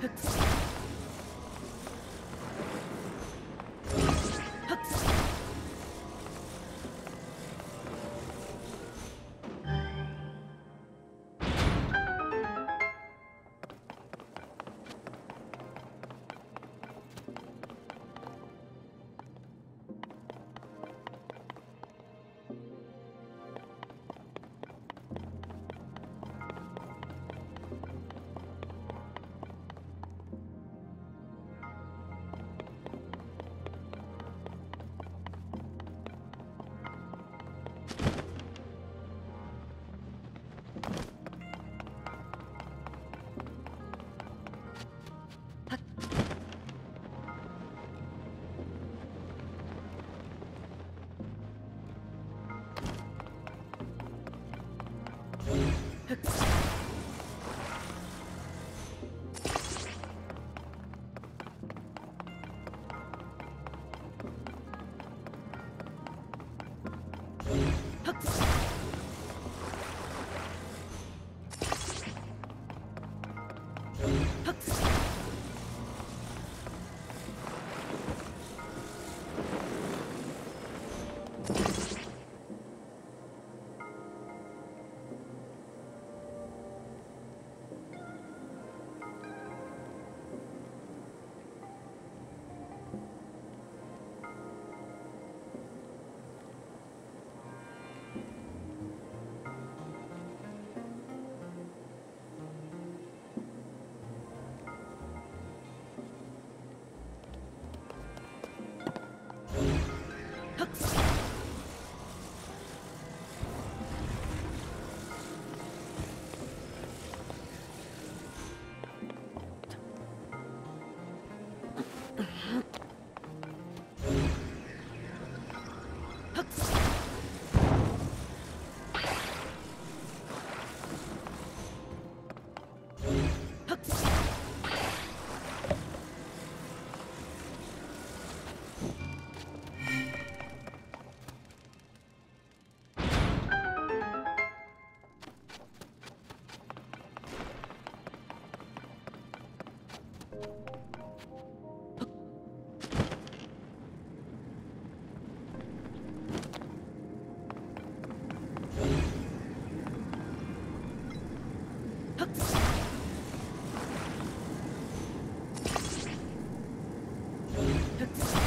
Huh. Huh? 학살! Huh.